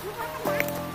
Do you want to work?